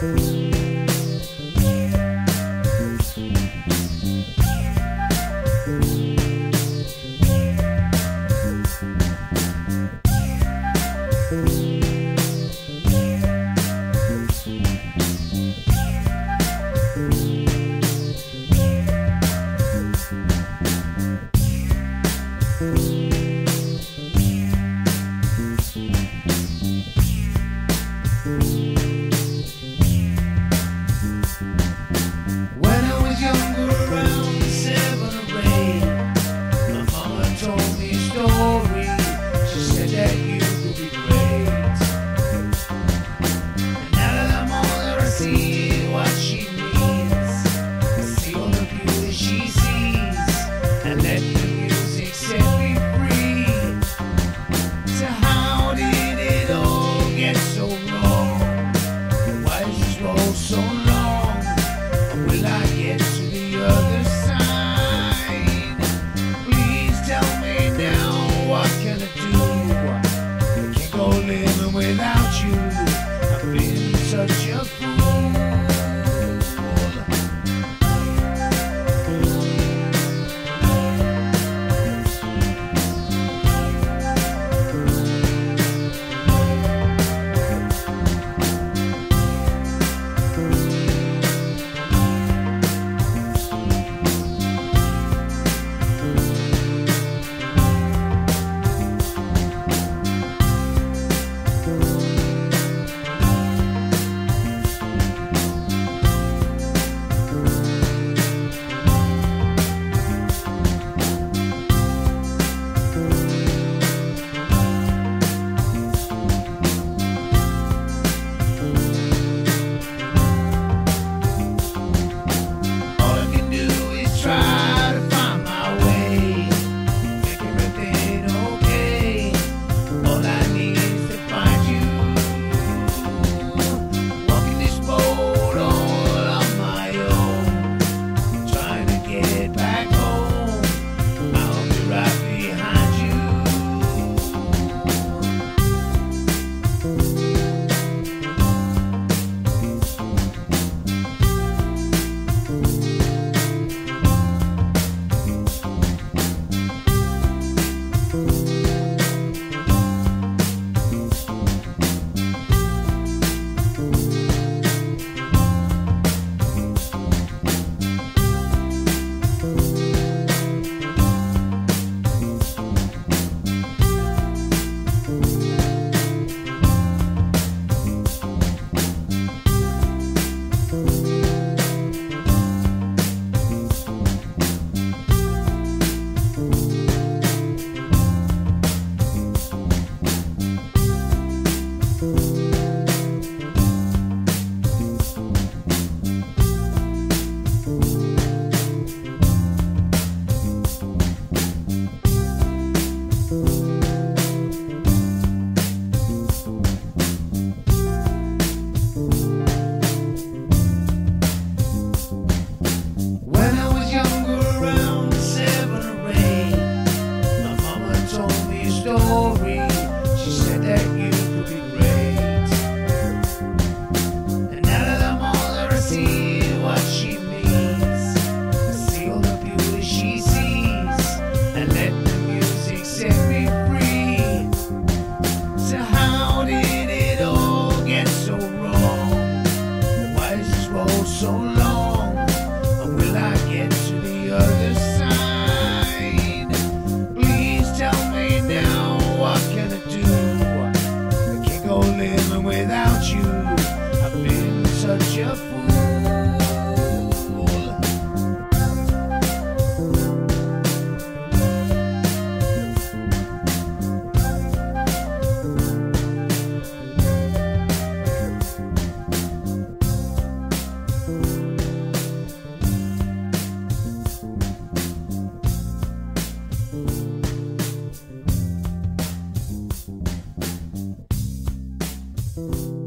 thank mm -hmm. you you. you